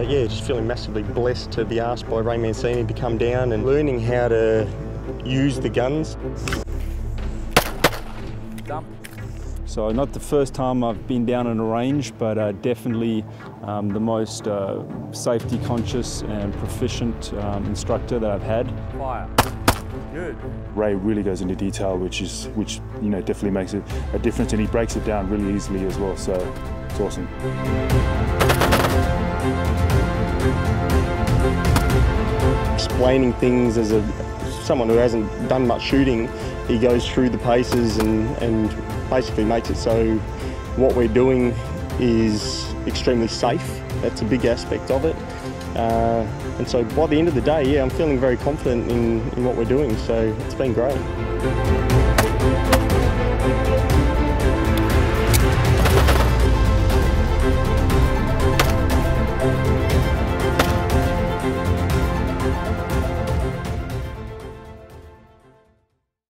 yeah, just feeling massively blessed to be asked by Ray Mancini to come down and learning how to use the guns. Dump. So not the first time I've been down in a range, but uh, definitely um, the most uh, safety conscious and proficient um, instructor that I've had. Fire. Good. Ray really goes into detail, which is which you know definitely makes it a difference, and he breaks it down really easily as well. So Explaining things as a someone who hasn't done much shooting, he goes through the paces and, and basically makes it so what we're doing is extremely safe. That's a big aspect of it. Uh, and so by the end of the day, yeah, I'm feeling very confident in, in what we're doing, so it's been great.